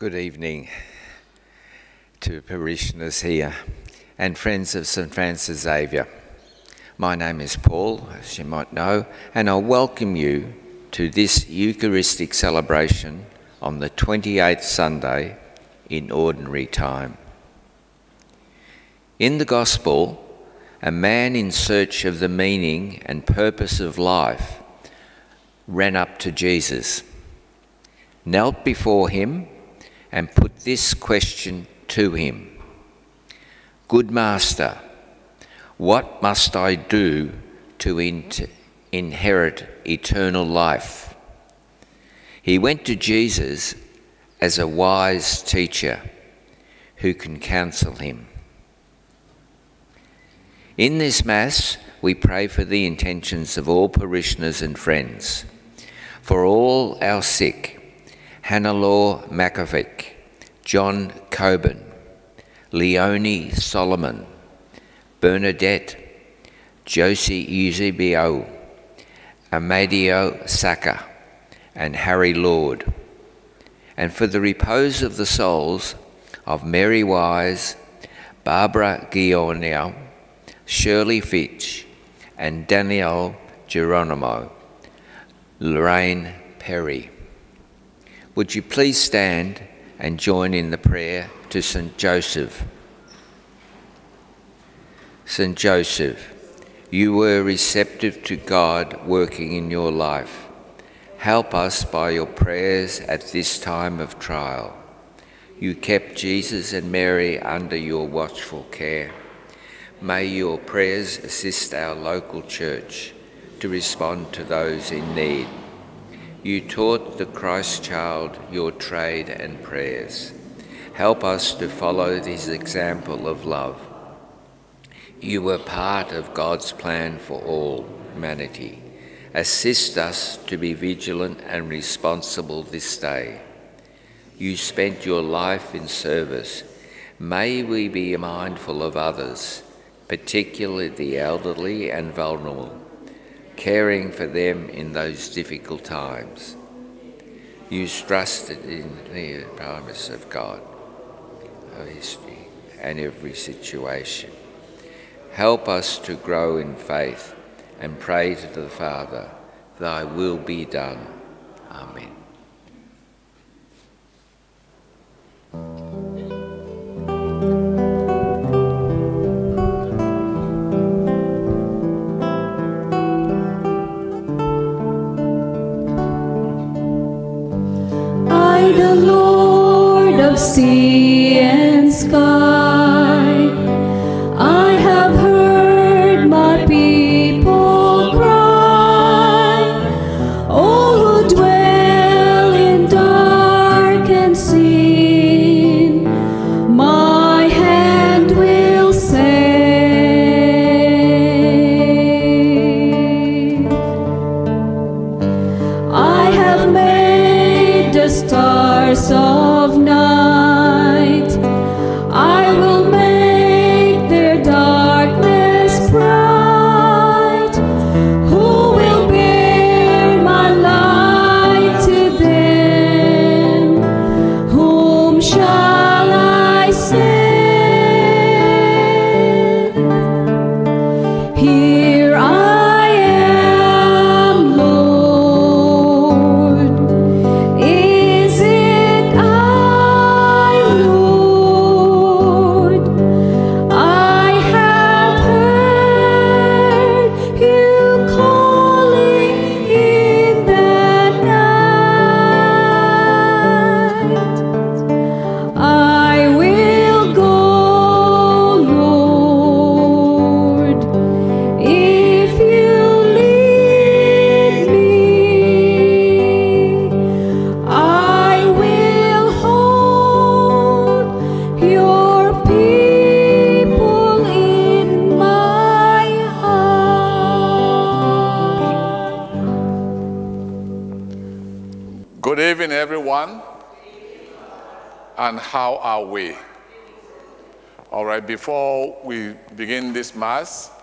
Good evening to parishioners here and friends of St Francis Xavier. My name is Paul, as you might know, and I welcome you to this Eucharistic celebration on the 28th Sunday in Ordinary Time. In the Gospel, a man in search of the meaning and purpose of life ran up to Jesus, knelt before him, and put this question to him Good Master, what must I do to in- inherit eternal life? He went to Jesus as a wise teacher who can counsel him. In this Mass, we pray for the intentions of all parishioners and friends, for all our sick, Hannah-Law Makovic, John Coburn, Leonie Solomon, Bernadette, Josie Eusebio, Amadio Saka, and Harry Lord, and for the repose of the souls of Mary Wise, Barbara Guionio, Shirley Fitch, and Danielle Geronimo, Lorraine Perry. Would you please stand and join in the prayer to St. Joseph? St. Joseph, you were receptive to God working in your life. Help us by your prayers at this time of trial. You kept Jesus and Mary under your watchful care. May your prayers assist our local church to respond to those in need. You taught the Christ child your trade and prayers. Help us to follow this example of love. You were part of God's plan for all humanity. Assist us to be vigilant and responsible this day. You spent your life in service. May we be mindful of others, particularly the elderly and vulnerable caring for them in those difficult times. You trusted in the promise of God, of history, and every situation. Help us to grow in faith and pray to the Father, Thy will be done. Amen. Sea and sky,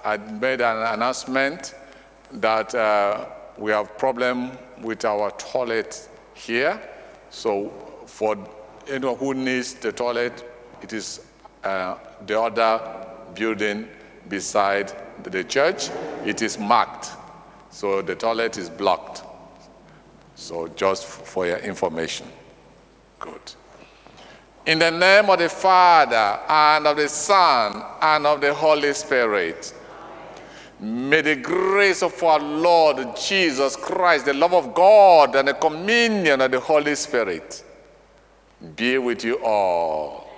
I made an announcement that uh, we have problem with our toilet here. So for anyone who needs the toilet, it is uh, the other building beside the church. It is marked, so the toilet is blocked. So just for your information. Good. In the name of the Father, and of the Son, and of the Holy Spirit. May the grace of our Lord Jesus Christ, the love of God, and the communion of the Holy Spirit be with you all.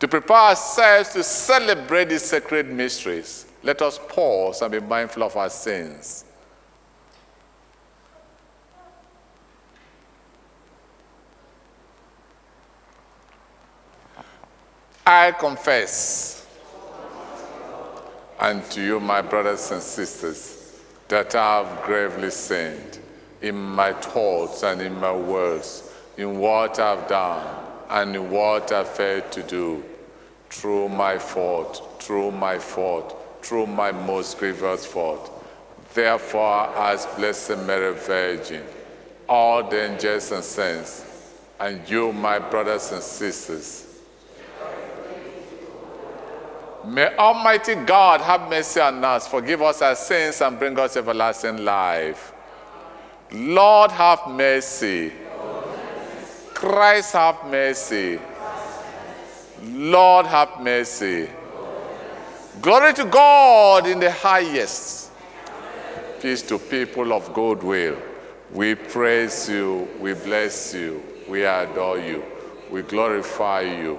To prepare ourselves to celebrate these sacred mysteries, let us pause and be mindful of our sins. I confess unto you, my brothers and sisters, that I have gravely sinned in my thoughts and in my words, in what I've done and in what I failed to do, through my fault, through my fault, through my most grievous fault. Therefore, as Blessed Mary Virgin, all dangers and sins, and you, my brothers and sisters, May Almighty God have mercy on us, forgive us our sins, and bring us everlasting life. Lord, have mercy. Christ, have mercy. Lord, have mercy. Glory to God in the highest. Peace to people of good will. We praise you, we bless you, we adore you, we glorify you.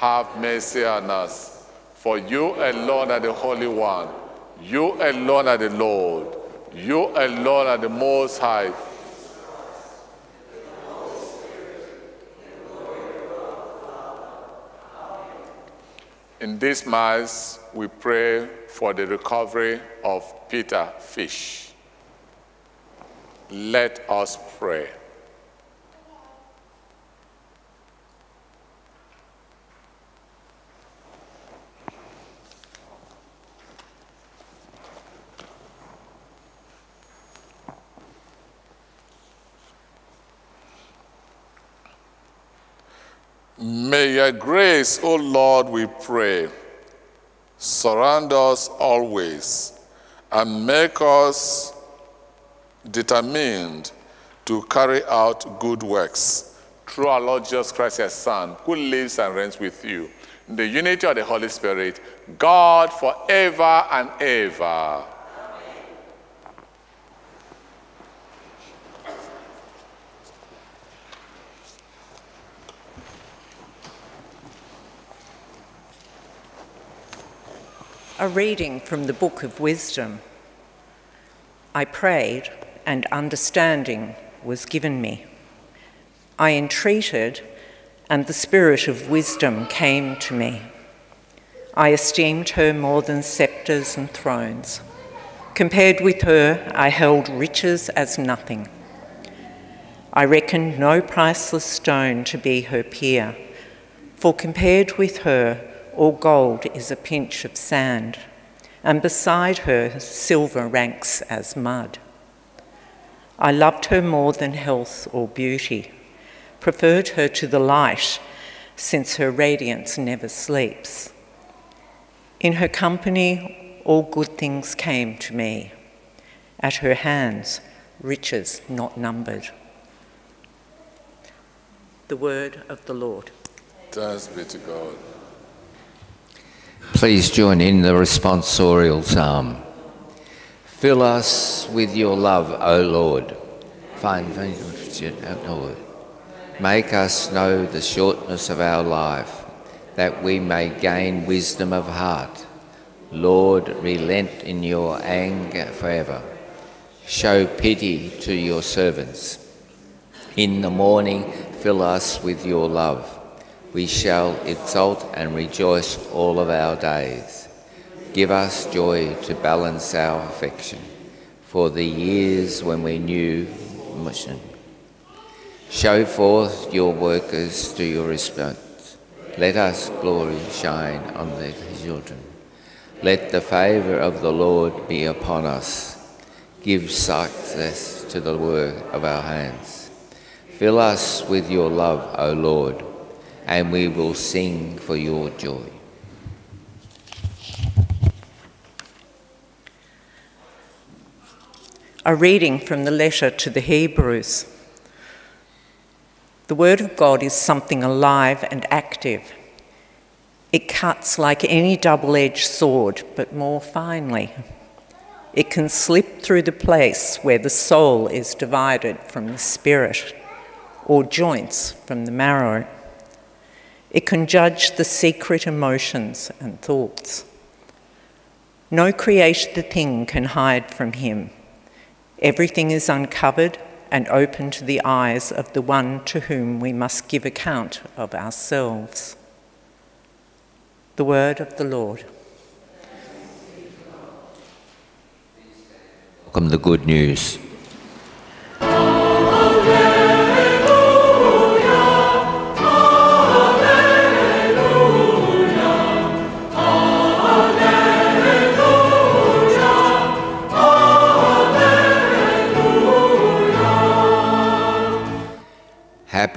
have mercy on us. For you alone are the Holy One. You alone are the Lord. You alone are the Most High. In this Mass, we pray for the recovery of Peter Fish. Let us pray. May your grace, O Lord, we pray, surround us always and make us determined to carry out good works through our Lord Jesus Christ, your Son, who lives and reigns with you. In the unity of the Holy Spirit, God forever and ever. A reading from the Book of Wisdom. I prayed, and understanding was given me. I entreated, and the Spirit of wisdom came to me. I esteemed her more than sceptres and thrones. Compared with her, I held riches as nothing. I reckoned no priceless stone to be her peer, for compared with her, all gold is a pinch of sand, and beside her silver ranks as mud. I loved her more than health or beauty, preferred her to the light, since her radiance never sleeps. In her company, all good things came to me. At her hands, riches not numbered. The word of the Lord. Thanks be to God. Please join in the responsorial psalm. Fill us with your love, O Lord. Make us know the shortness of our life, that we may gain wisdom of heart. Lord, relent in your anger forever. Show pity to your servants. In the morning, fill us with your love. We shall exult and rejoice all of our days. Give us joy to balance our affection for the years when we knew mission. Show forth your workers to your response. Let us glory shine on the children. Let the favour of the Lord be upon us. Give success to the work of our hands. Fill us with your love, O Lord, and we will sing for your joy. A reading from the letter to the Hebrews. The Word of God is something alive and active. It cuts like any double edged sword, but more finely. It can slip through the place where the soul is divided from the spirit, or joints from the marrow. It can judge the secret emotions and thoughts. No created thing can hide from him. Everything is uncovered and open to the eyes of the one to whom we must give account of ourselves. The word of the Lord. Welcome the good news.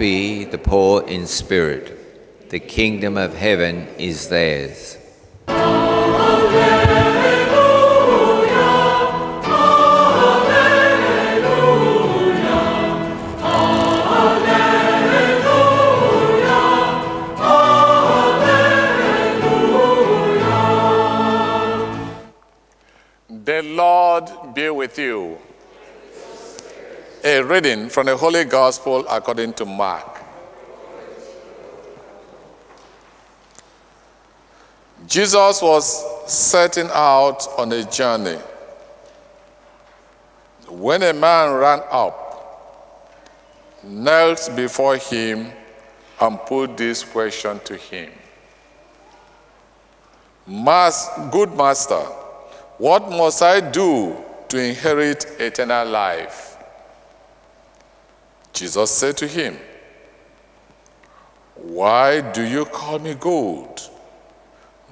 Happy the poor in spirit, the kingdom of heaven is theirs. The Lord be with you. A reading from the Holy Gospel according to Mark. Jesus was setting out on a journey when a man ran up, knelt before him, and put this question to him Mas- Good master, what must I do to inherit eternal life? Jesus said to him, Why do you call me good?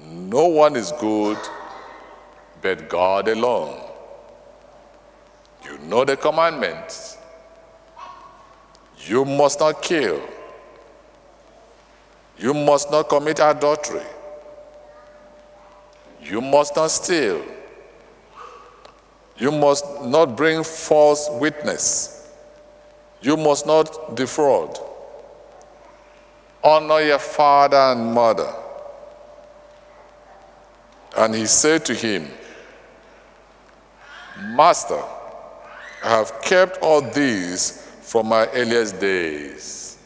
No one is good but God alone. You know the commandments. You must not kill. You must not commit adultery. You must not steal. You must not bring false witness. You must not defraud. Honor your father and mother. And he said to him, Master, I have kept all these from my earliest days.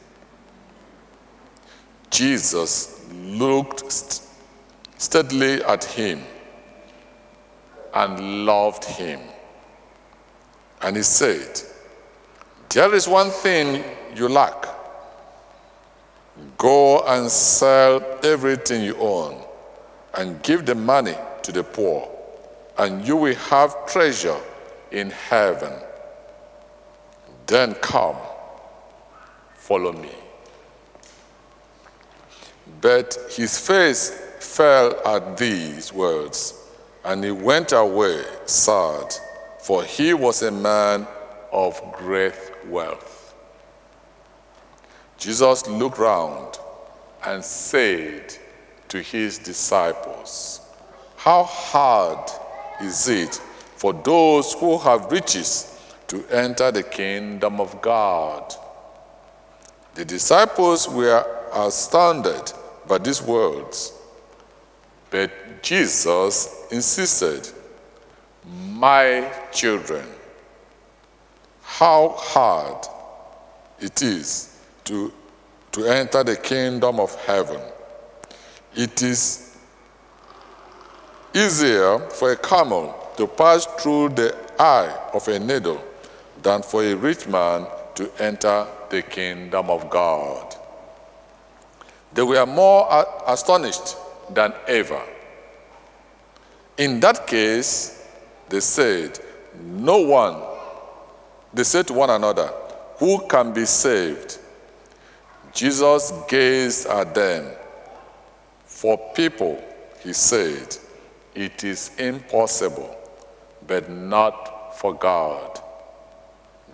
Jesus looked st- steadily at him and loved him. And he said, There is one thing you lack. Go and sell everything you own and give the money to the poor, and you will have treasure in heaven. Then come, follow me. But his face fell at these words, and he went away sad, for he was a man of great wealth. Jesus looked round and said to his disciples, How hard is it for those who have riches to enter the kingdom of God? The disciples were astounded by these words, but Jesus insisted, My children, how hard it is to, to enter the kingdom of heaven. It is easier for a camel to pass through the eye of a needle than for a rich man to enter the kingdom of God. They were more astonished than ever. In that case, they said, No one, they said to one another, Who can be saved? Jesus gazed at them. For people, he said, it is impossible, but not for God.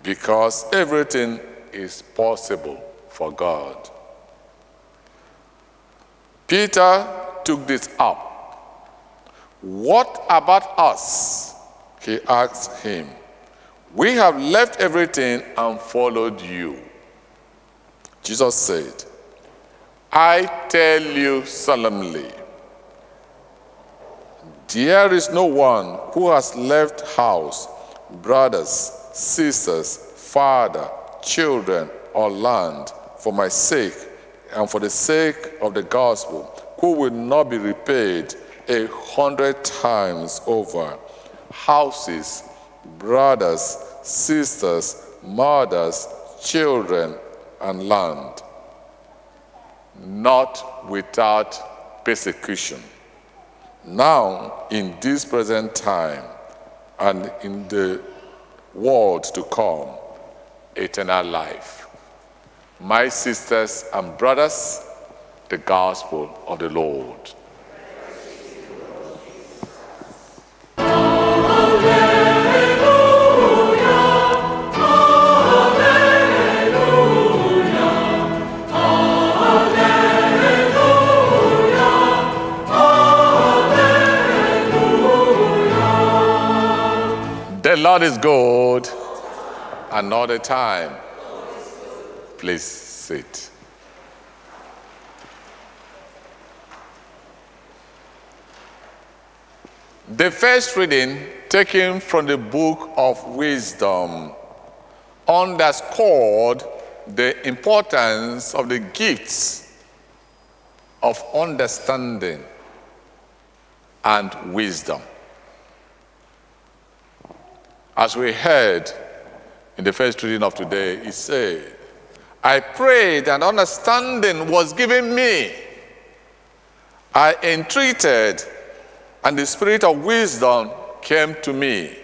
Because everything is possible for God. Peter took this up. What about us? He asked him. We have left everything and followed you. Jesus said, I tell you solemnly, there is no one who has left house, brothers, sisters, father, children, or land for my sake and for the sake of the gospel, who will not be repaid a hundred times over. Houses, brothers, sisters, mothers, children, and land, not without persecution. Now, in this present time, and in the world to come, eternal life. My sisters and brothers, the gospel of the Lord. Lord is good the time. Please sit. The first reading, taken from the book of wisdom, underscored the importance of the gifts of understanding and wisdom. As we heard in the first reading of today, it said, I prayed and understanding was given me. I entreated and the spirit of wisdom came to me.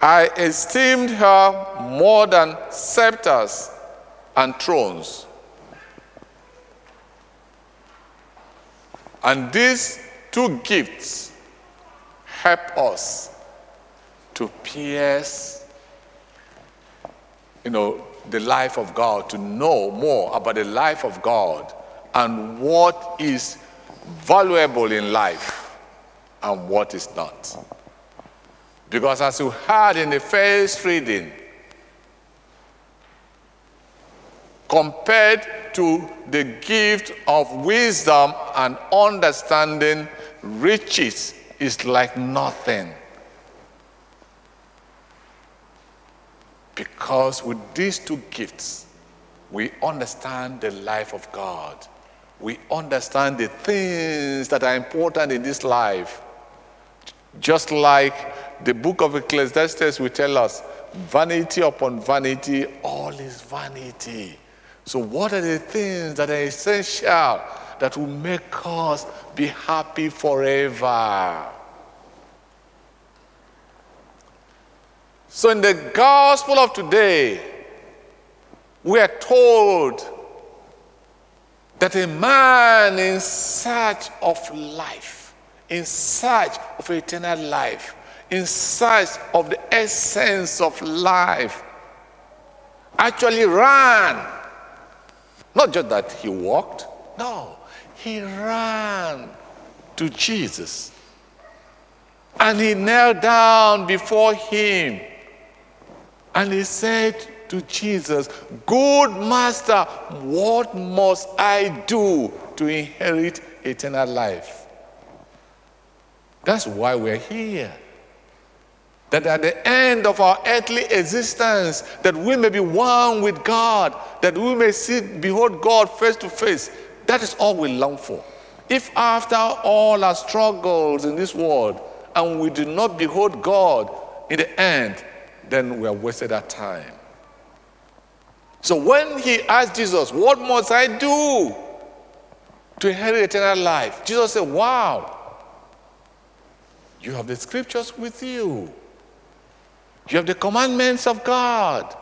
I esteemed her more than scepters and thrones. And these two gifts help us to pierce, you know, the life of God, to know more about the life of God and what is valuable in life and what is not. Because as you heard in the first reading, compared to the gift of wisdom and understanding, riches is like nothing. Because with these two gifts, we understand the life of God. We understand the things that are important in this life. Just like the book of Ecclesiastes will tell us, vanity upon vanity, all is vanity. So, what are the things that are essential that will make us be happy forever? So, in the gospel of today, we are told that a man in search of life, in search of eternal life, in search of the essence of life, actually ran. Not just that he walked, no, he ran to Jesus. And he knelt down before him. And he said to Jesus, Good master, what must I do to inherit eternal life? That's why we're here. That at the end of our earthly existence, that we may be one with God, that we may see, behold God face to face. That is all we long for. If after all our struggles in this world, and we do not behold God in the end, then we have wasted our time. So when he asked Jesus, What must I do to inherit eternal life? Jesus said, Wow, you have the scriptures with you. You have the commandments of God,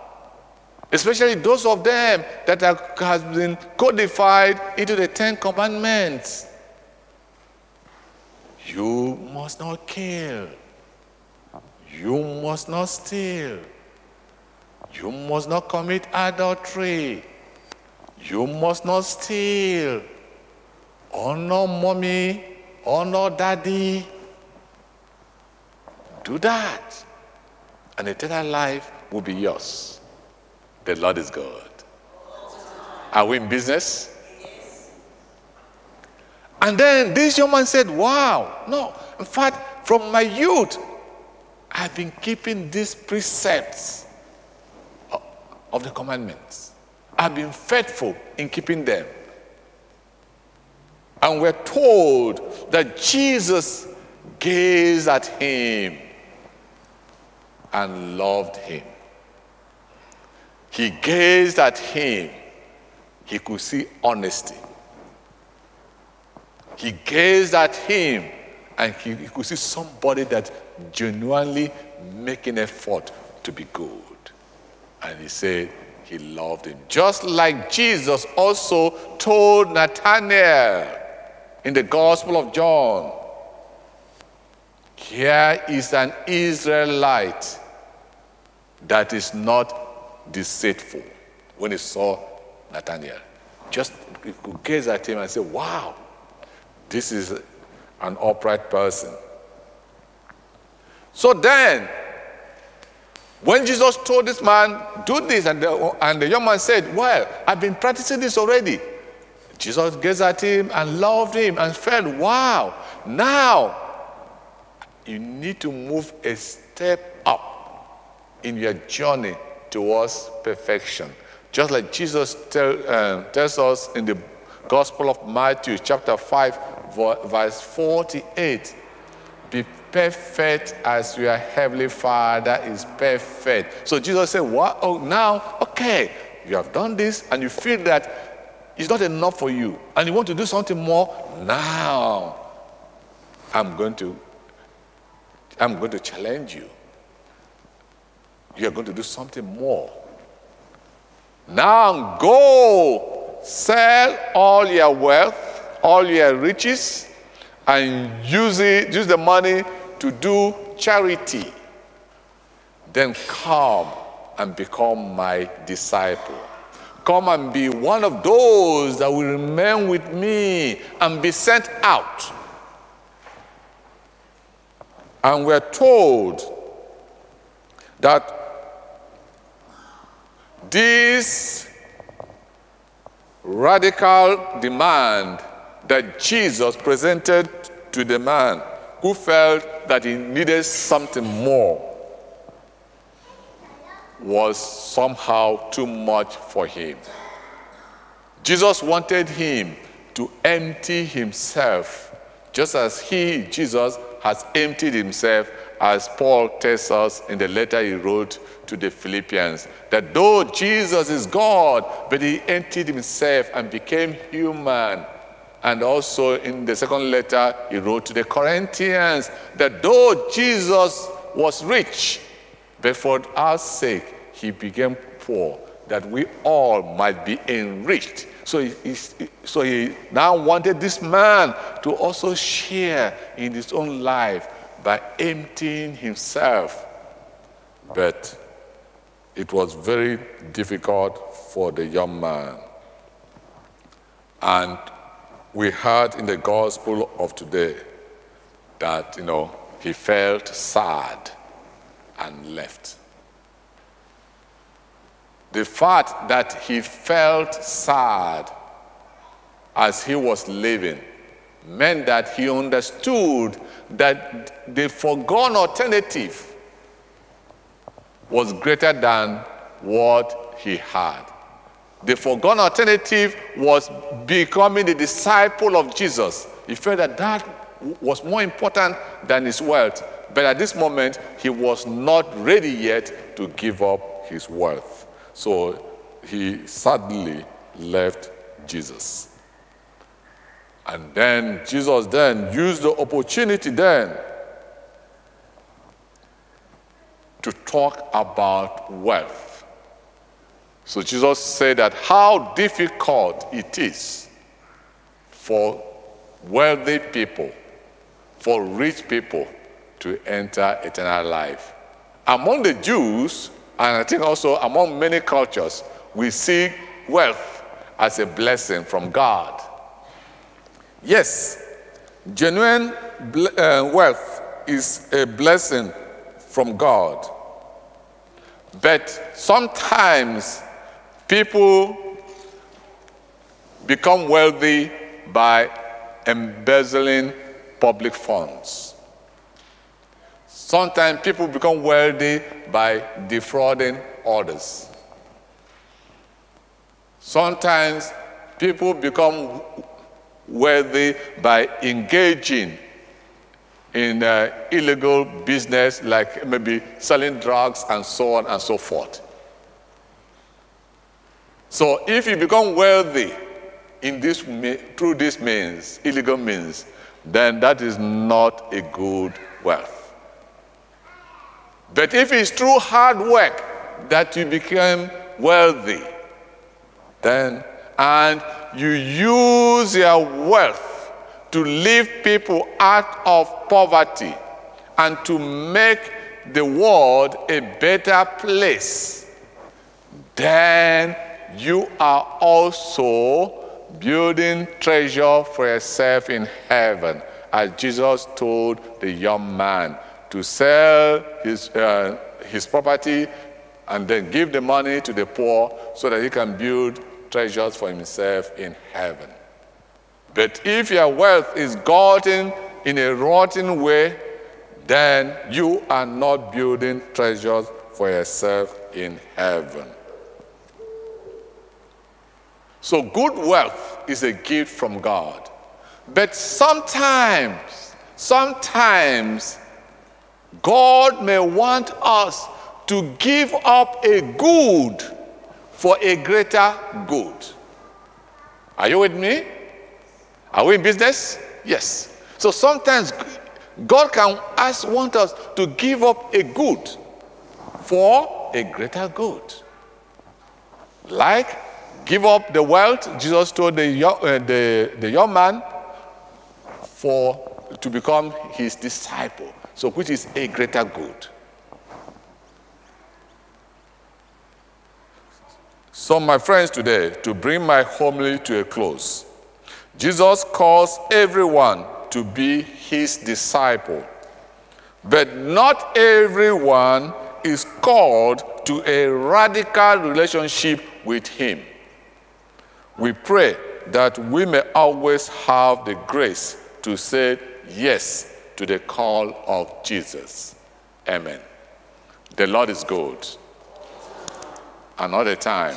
especially those of them that have has been codified into the Ten Commandments. You must not kill. You must not steal. You must not commit adultery. You must not steal. Honor mommy, honor daddy. Do that. And eternal life will be yours. The Lord is God. Are we in business? And then this young man said, Wow, no, in fact, from my youth, I've been keeping these precepts of the commandments. I've been faithful in keeping them. And we're told that Jesus gazed at him and loved him. He gazed at him. He could see honesty. He gazed at him and he, he could see somebody that genuinely making effort to be good. And he said he loved him. Just like Jesus also told Nathanael in the Gospel of John, here is an Israelite that is not deceitful. When he saw Nathaniel. just gaze at him and say, Wow, this is an upright person. So then, when Jesus told this man, do this, and the, and the young man said, Well, I've been practicing this already. Jesus gazed at him and loved him and felt, Wow, now you need to move a step up in your journey towards perfection. Just like Jesus tell, uh, tells us in the Gospel of Matthew, chapter 5, verse 48 Be perfect as your heavenly Father is perfect. So Jesus said, What? Oh, now, okay, you have done this and you feel that it's not enough for you and you want to do something more. Now, I'm going to I'm going to challenge you. You're going to do something more. Now go sell all your wealth, all your riches, and use it, use the money to do charity. Then come and become my disciple. Come and be one of those that will remain with me and be sent out. And we're told that this radical demand that Jesus presented to the man who felt that he needed something more was somehow too much for him. Jesus wanted him to empty himself, just as he, Jesus, has emptied himself, as Paul tells us in the letter he wrote to the Philippians. That though Jesus is God, but he emptied himself and became human. And also in the second letter he wrote to the Corinthians that though Jesus was rich, but for our sake he became poor, that we all might be enriched. So he, so he now wanted this man to also share in his own life by emptying himself. But it was very difficult for the young man. And we heard in the gospel of today that, you know, he felt sad and left. The fact that he felt sad as he was living meant that he understood that the foregone alternative was greater than what he had. The foregone alternative was becoming the disciple of Jesus. He felt that that was more important than his wealth. But at this moment, he was not ready yet to give up his wealth. So he sadly left Jesus. And then Jesus then used the opportunity then to talk about wealth. So Jesus said that how difficult it is for wealthy people, for rich people to enter eternal life. Among the Jews, and I think also among many cultures, we see wealth as a blessing from God. Yes, genuine uh, wealth is a blessing from God. But sometimes people become wealthy by embezzling public funds. Sometimes people become wealthy by defrauding others. Sometimes people become wealthy by engaging in uh, illegal business like maybe selling drugs and so on and so forth. So if you become wealthy in this, through this means, illegal means, then that is not a good wealth. But if it's through hard work that you become wealthy, then, and you use your wealth to lift people out of poverty and to make the world a better place, then you are also building treasure for yourself in heaven, as Jesus told the young man to sell his, uh, his property and then give the money to the poor so that he can build treasures for himself in heaven. But if your wealth is gotten in a rotten way, then you are not building treasures for yourself in heaven. So, good wealth is a gift from God. But sometimes, sometimes, God may want us to give up a good for a greater good. Are you with me? Are we in business? Yes. So sometimes God can ask, want us to give up a good for a greater good. Like give up the wealth, Jesus told the young, uh, the, the young man, for to become his disciple. So which is a greater good. So, my friends, today, to bring my homily to a close, Jesus calls everyone to be his disciple. But not everyone is called to a radical relationship with him. We pray that we may always have the grace to say yes to the call of Jesus. Amen. The Lord is good. Another time.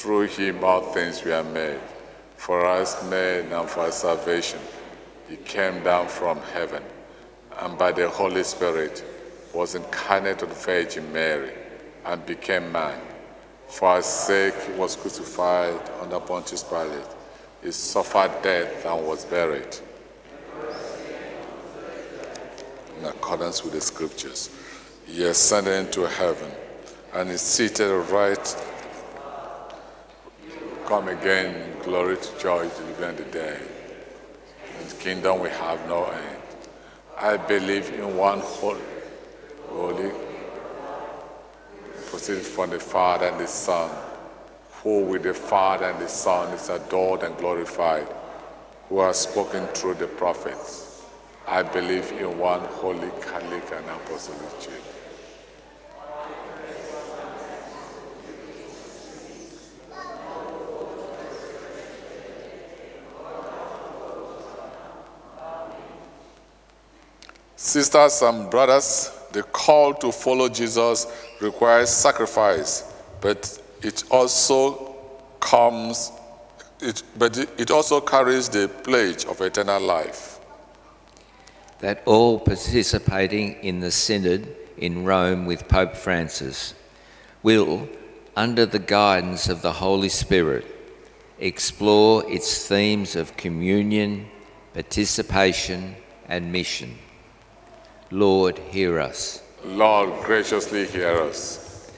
Through him all things were made. For us men and for our salvation, he came down from heaven, and by the Holy Spirit was incarnate of the Virgin Mary, and became man. For our sake he was crucified under Pontius Pilate. He suffered death and was buried. In accordance with the scriptures, he ascended into heaven and is seated at the right come again in glory to joy to live in the day. In his kingdom we have no end. I believe in one holy, holy proceeded from the Father and the Son, who with the Father and the Son is adored and glorified, who has spoken through the prophets. I believe in one holy Catholic and Apostolic Church. Sisters and brothers, the call to follow Jesus requires sacrifice, but it also comes, it, but it also carries the pledge of eternal life. That all participating in the Synod in Rome with Pope Francis will, under the guidance of the Holy Spirit, explore its themes of communion, participation, and mission. Lord, hear us. Lord, graciously hear us.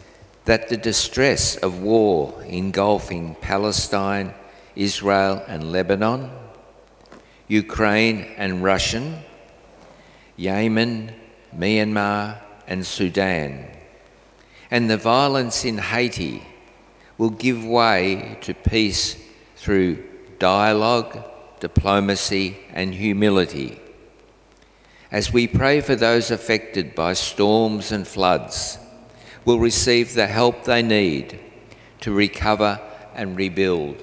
That the distress of war engulfing Palestine, Israel, and Lebanon, Ukraine and Russian, Yemen, Myanmar, and Sudan, and the violence in Haiti will give way to peace through dialogue, diplomacy, and humility as we pray for those affected by storms and floods, will receive the help they need to recover and rebuild.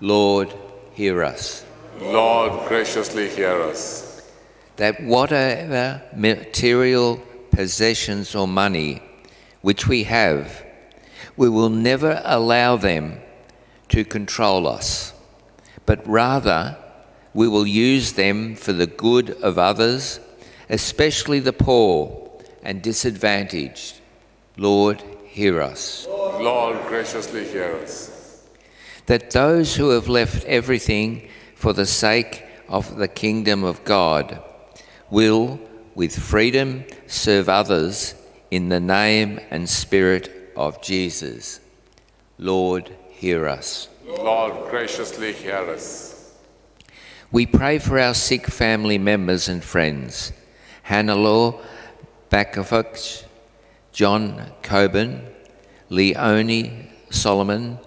Lord, hear us. Lord, graciously hear us. That whatever material possessions or money which we have, we will never allow them to control us, but rather we will use them for the good of others, especially the poor and disadvantaged. Lord, hear us. Lord, graciously hear us. That those who have left everything for the sake of the kingdom of God will, with freedom, serve others in the name and spirit of Jesus. Lord, hear us. Lord, graciously hear us. We pray for our sick family members and friends, Hannelore Bakovic, John Coburn, Leonie Solomon,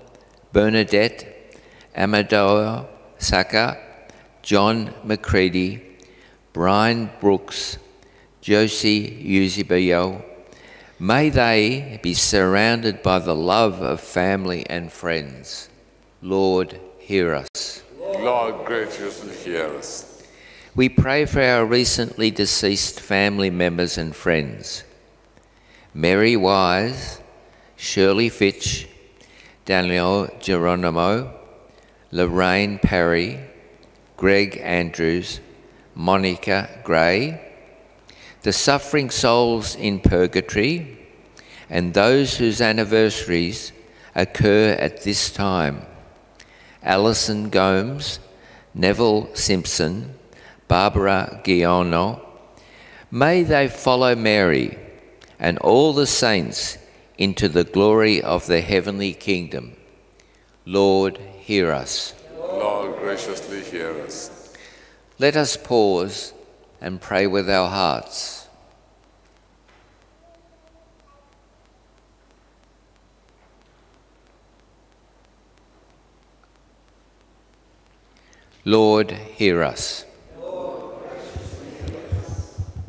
Bernadette Amador Saka, John McCready, Brian Brooks, Josie Eusebio. May they be surrounded by the love of family and friends. Lord, hear us. Lord, graciously hear us. We pray for our recently deceased family members and friends. Mary Wise, Shirley Fitch, Daniel Geronimo, Lorraine Perry, Greg Andrews, Monica Gray, the suffering souls in purgatory, and those whose anniversaries occur at this time. Alison Gomes, Neville Simpson, Barbara Guiono. May they follow Mary and all the saints into the glory of the heavenly kingdom. Lord, hear us. Lord, graciously hear us. Let us pause and pray with our hearts. Lord, hear us.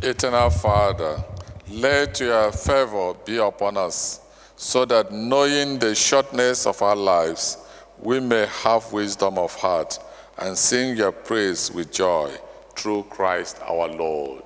Eternal Father, let your favor be upon us, so that knowing the shortness of our lives, we may have wisdom of heart and sing your praise with joy through Christ our Lord.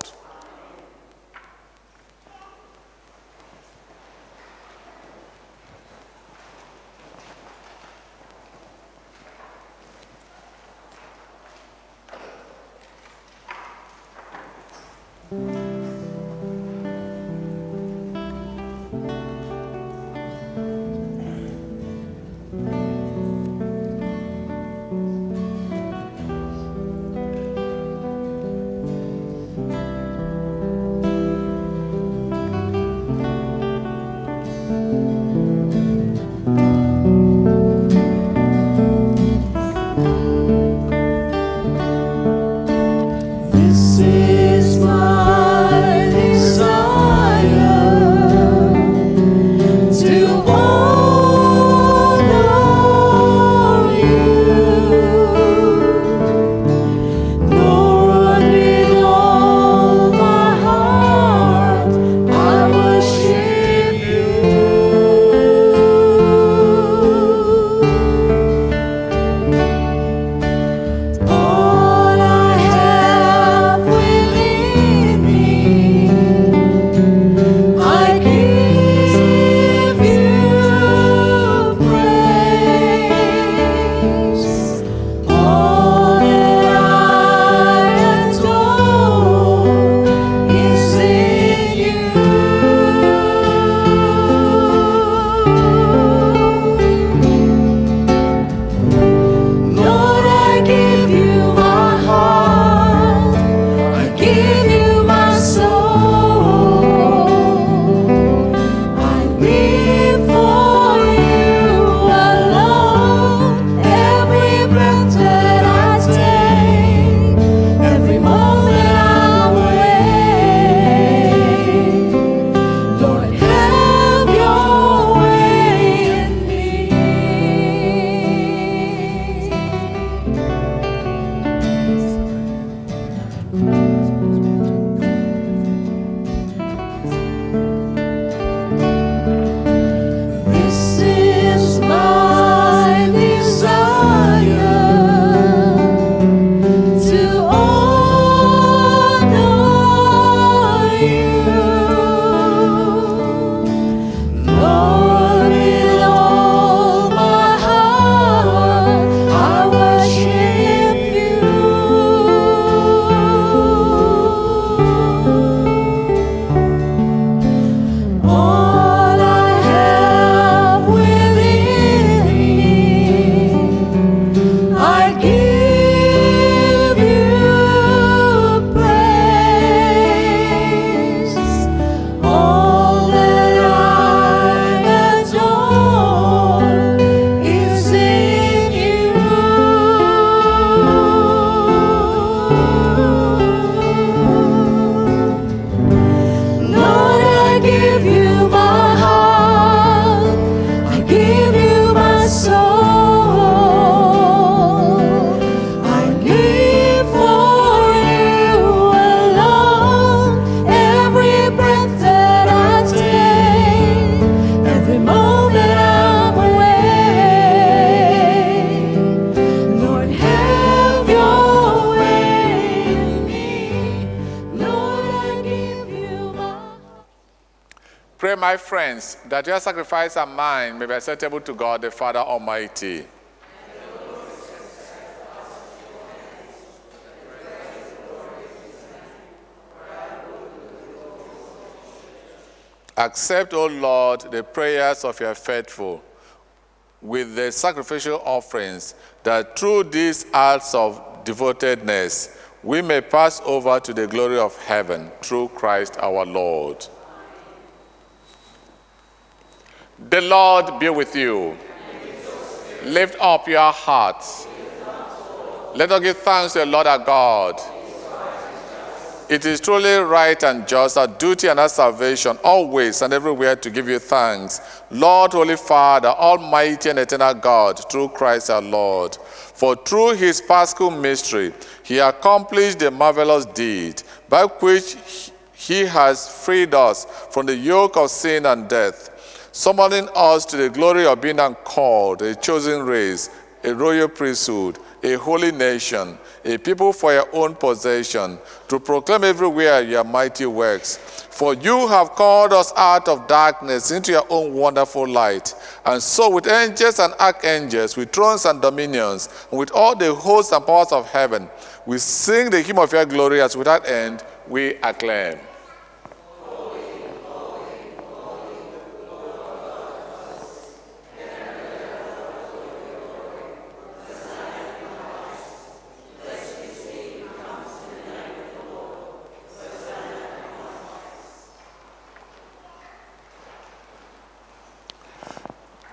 My friends, that your sacrifice and mine may be acceptable to God the Father Almighty. Accept, O Lord, the prayers of your faithful with the sacrificial offerings, that through these acts of devotedness we may pass over to the glory of heaven through Christ our Lord. The Lord be with you. Lift up your hearts. Let us give thanks to the Lord our God. It is truly right and just, our duty and our salvation, always and everywhere to give you thanks. Lord, Holy Father, Almighty and eternal God, through Christ our Lord. For through his paschal mystery, he accomplished the marvelous deed by which he has freed us from the yoke of sin and death, summoning us to the glory of being called a chosen race, a royal priesthood, a holy nation, a people for your own possession, to proclaim everywhere your mighty works. For you have called us out of darkness into your own wonderful light. And so, with angels and archangels, with thrones and dominions, and with all the hosts and powers of heaven, we sing the hymn of your glory as without end we acclaim.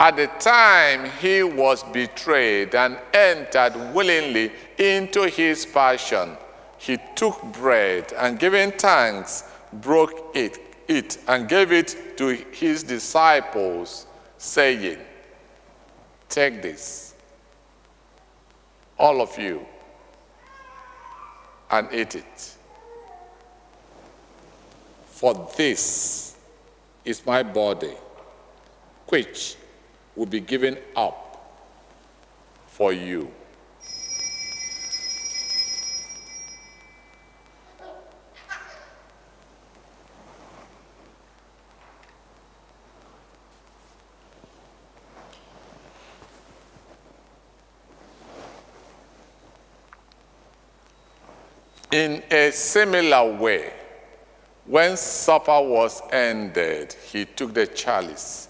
At the time he was betrayed and entered willingly into his passion, he took bread and giving thanks, broke it, it and gave it to his disciples, saying, Take this, all of you, and eat it. For this is my body, which will be given up for you. In a similar way, when supper was ended, he took the chalice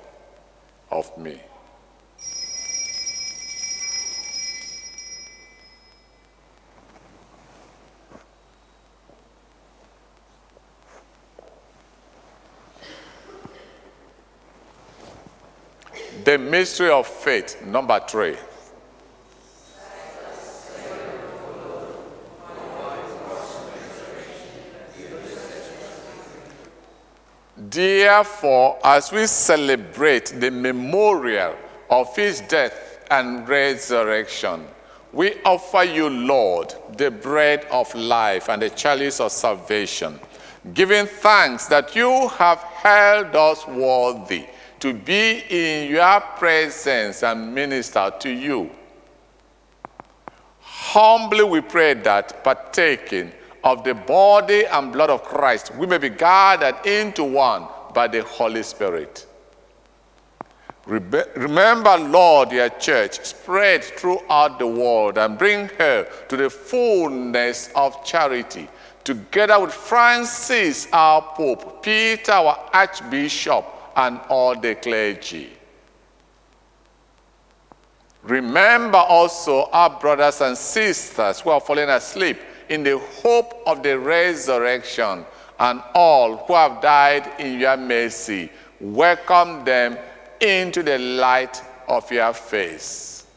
of me. The mystery of faith, number three. Therefore, as we celebrate the memorial of his death and resurrection, we offer you, Lord, the bread of life and the chalice of salvation, giving thanks that you have held us worthy to be in your presence and minister to you. Humbly we pray that partaking of the body and blood of Christ, we may be gathered into one by the Holy Spirit. Remember, Lord, your church spread throughout the world and bring her to the fullness of charity, together with Francis, our Pope, Peter, our Archbishop, and all the clergy. Remember also our brothers and sisters who are falling asleep in the hope of the resurrection, and all who have died in your mercy, welcome them into the light of your face.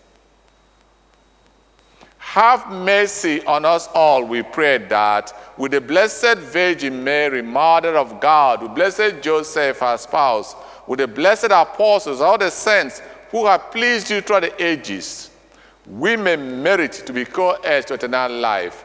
Have mercy on us all, we pray that, with the Blessed Virgin Mary, Mother of God, with Blessed Joseph, our spouse, with the blessed apostles, all the saints who have pleased you throughout the ages, we may merit to be co-heirs to eternal life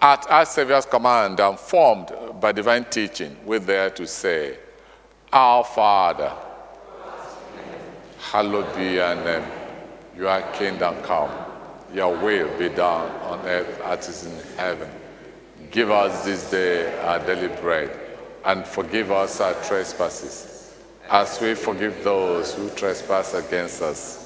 At our Savior's command and formed by divine teaching, we're there to say, Our Father, hallowed be your name. Your kingdom come. Your will be done on earth as it is in heaven. Give us this day our daily bread, and forgive us our trespasses, as we forgive those who trespass against us.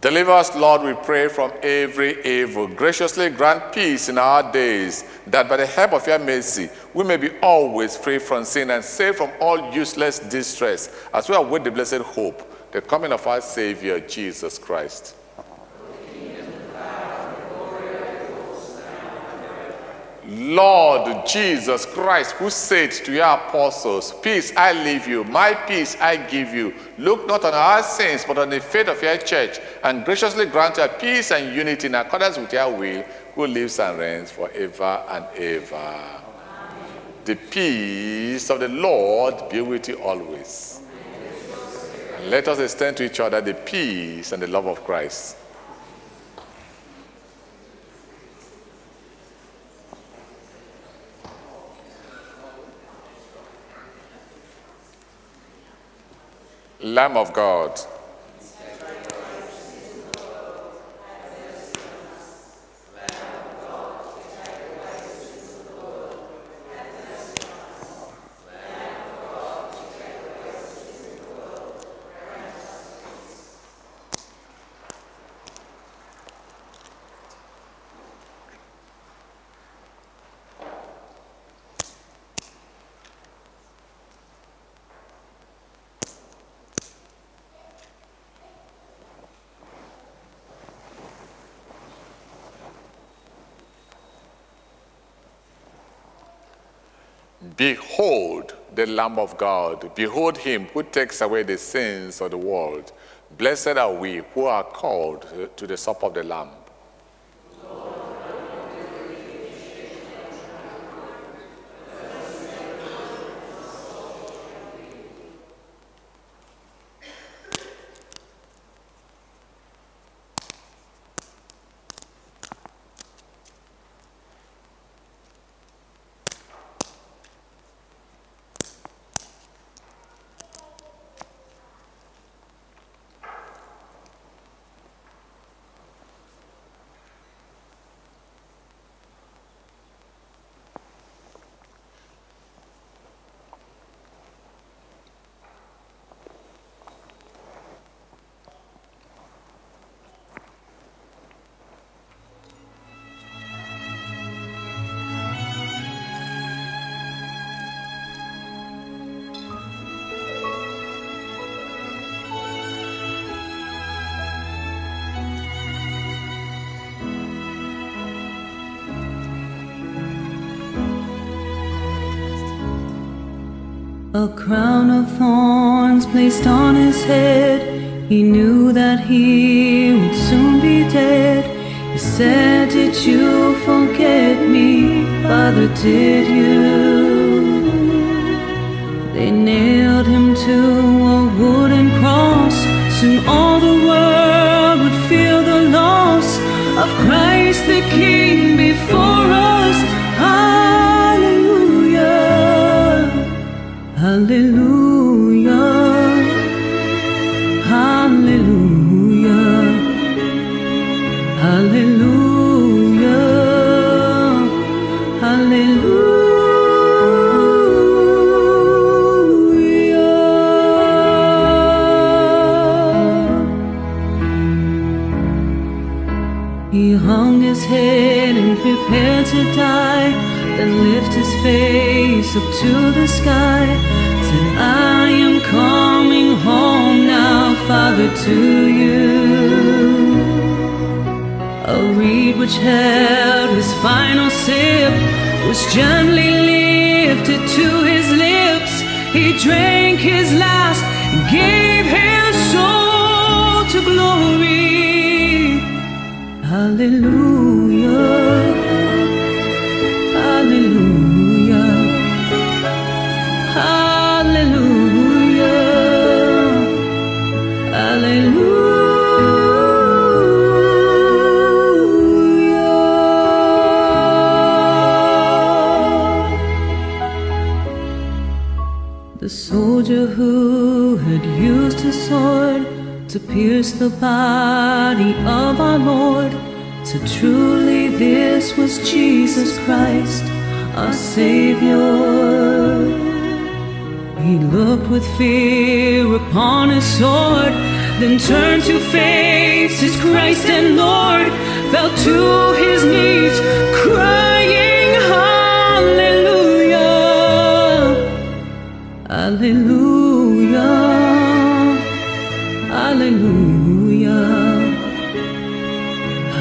Deliver us, Lord, we pray, from every evil. Graciously grant peace in our days, that by the help of your mercy, we may be always free from sin and safe from all useless distress, as we await the blessed hope, the coming of our Savior, Jesus Christ. Lord Jesus Christ, who said to your apostles, Peace I leave you, my peace I give you. Look not on our sins, but on the faith of your church, and graciously grant her peace and unity in accordance with your will, who lives and reigns forever and ever. The peace of the Lord be with you always. And let us extend to each other the peace and the love of Christ. Lamb of God. Behold the Lamb of God. Behold him who takes away the sins of the world. Blessed are we who are called to the supper of the Lamb. A crown of thorns placed on his head. He knew that he would soon be dead. He said, Did you forget me? Father, did you? Sky. Said, I am coming home now, Father, to you. A reed which held his final sip was gently lifted to his lips. He drank his last and gave his soul to glory. Hallelujah. To pierce the body of our Lord. So truly, this was Jesus Christ, our Savior. He looked with fear upon his sword, then turned to face his Christ and Lord, fell to his knees, crying, Hallelujah, Hallelujah,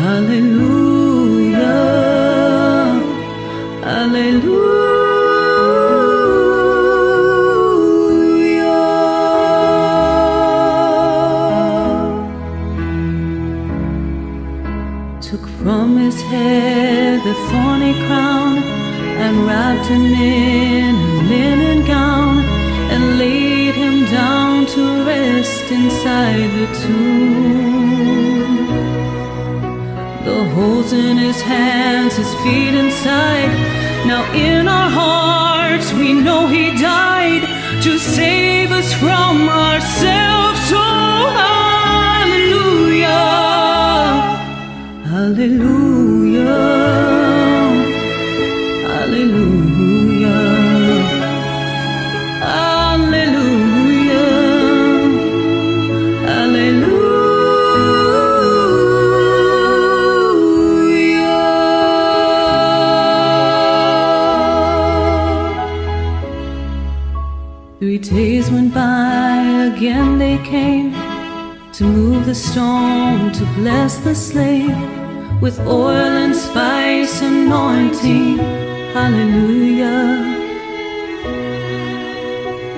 Hallelujah, Hallelujah. Took from his head the thorny crown and wrapped him in a linen gown and laid him down to rest inside the tomb. Holes in his hands, his feet inside. Now in our hearts we know he died to save us from ourselves. Oh. Hallelujah. Hallelujah. To move the stone, to bless the slave with oil and spice anointing. Hallelujah.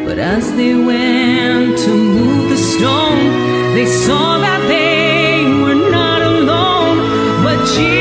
But as they went to move the stone, they saw that they were not alone, but Jesus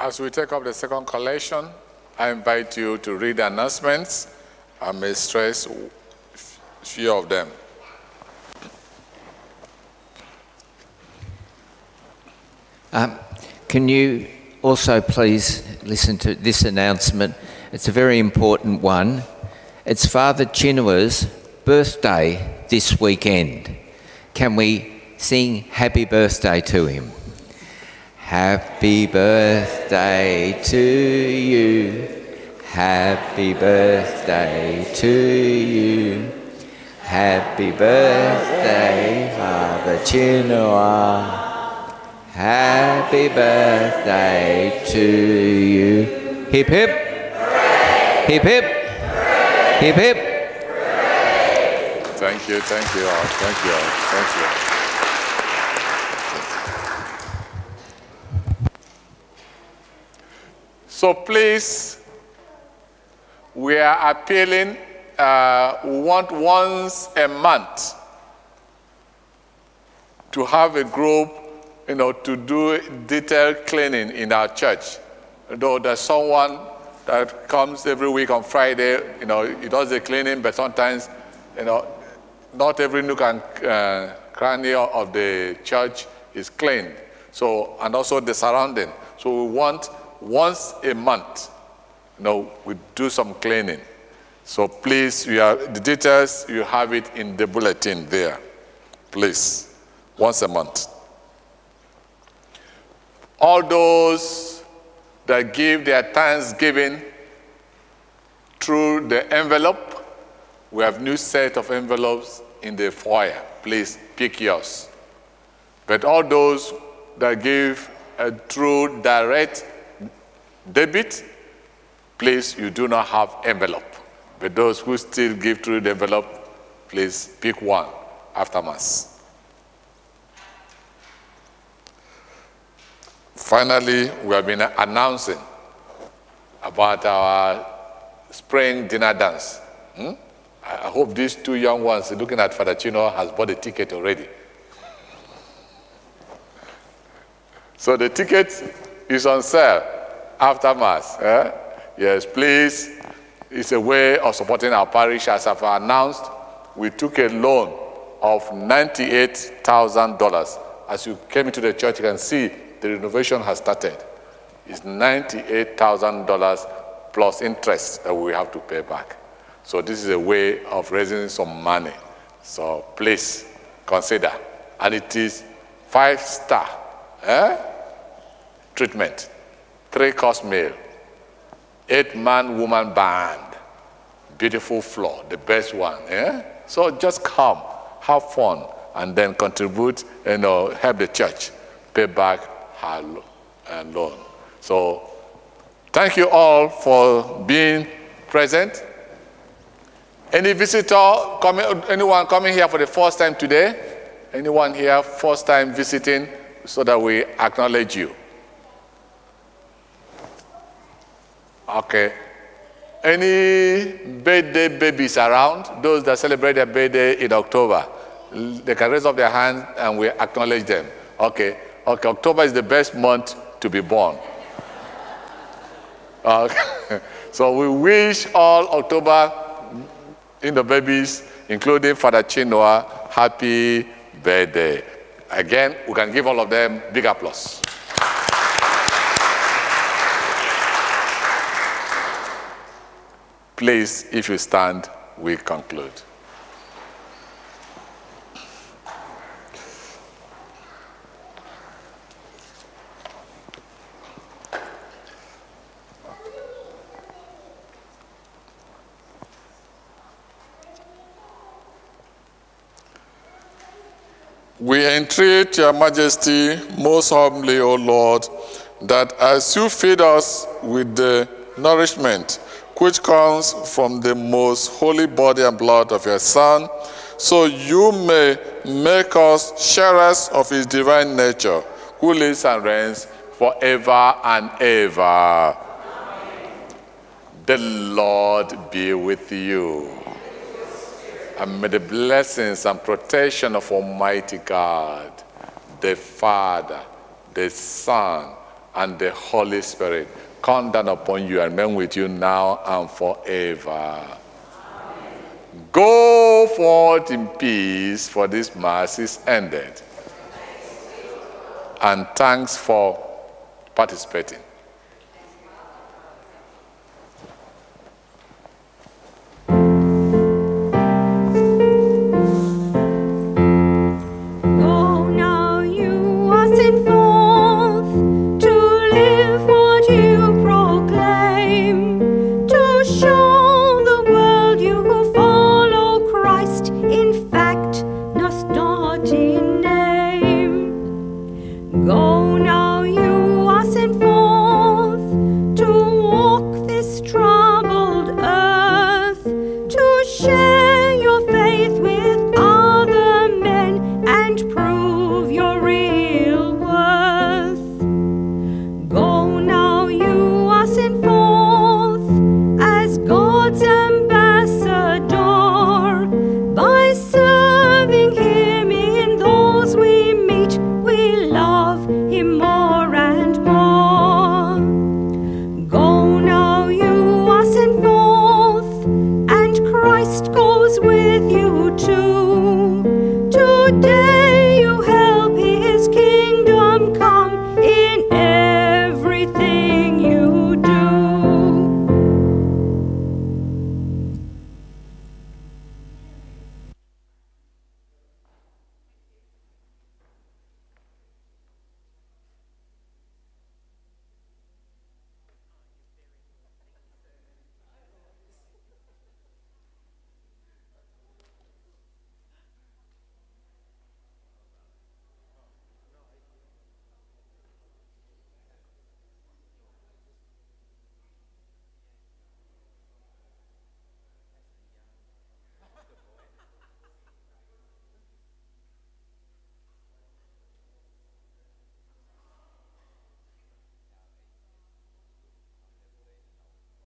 As we take up the second collection, I invite you to read the announcements. I may stress few of them. Um, can you also please listen to this announcement? It's a very important one. It's Father Chinua's birthday this weekend. Can we sing happy birthday to him? Happy birthday to you. Happy birthday to you. Happy birthday, Father Chinua. Happy birthday to you. Hip hip. Hip hip. Hip hip. Thank you, thank you all, thank you all, thank you. So please, we are appealing, uh, we want once a month to have a group, you know, to do detailed cleaning in our church. Though there's someone that comes every week on Friday, you know, he does the cleaning, but sometimes, you know, not every nook and uh, cranny of the church is cleaned. So, and also the surrounding. So we want once a month, you know, we do some cleaning. So please, you are, the details, you have it in the bulletin there. Please, once a month. All those that give their thanksgiving through the envelope, we have new set of envelopes in the foyer. Please pick yours. But all those that give uh, a true direct debit, please, you do not have envelope. But those who still give through the envelope, please pick one after Mass. Finally, we have been announcing about our spring dinner dance. Hmm? I hope these two young ones looking at Father Chinua has bought a ticket already. So the ticket is on sale after Mass. Eh? Yes, please. It's a way of supporting our parish. As I've announced, we took a loan of $98,000. As you came into the church, you can see the renovation has started. It's $98,000 plus interest that we have to pay back. So this is a way of raising some money. So please consider. And it is five star eh? treatment three course meal, eight man woman band, beautiful floor, the best one. Yeah? So just come, have fun, and then contribute, you know, help the church pay back her loan. So thank you all for being present. Any visitor coming, anyone coming here for the first time today? Anyone here first time visiting so that we acknowledge you? Okay. Any birthday babies around? Those that celebrate their birthday in October, they can raise up their hands and we acknowledge them. Okay. Okay. October is the best month to be born. Okay. so we wish all October in the babies, including Father Chinua, happy birthday. Again, we can give all of them big applause. Please, if you stand, we conclude. We entreat your majesty most humbly, O Lord, that as you feed us with the nourishment which comes from the most holy body and blood of your Son, so you may make us sharers of his divine nature, who lives and reigns forever and ever. Amen. The Lord be with you. And may the blessings and protection of Almighty God, the Father, the Son, and the Holy Spirit come down upon you and remain with you now and forever. Amen. Go forth in peace, for this Mass is ended. And thanks for participating.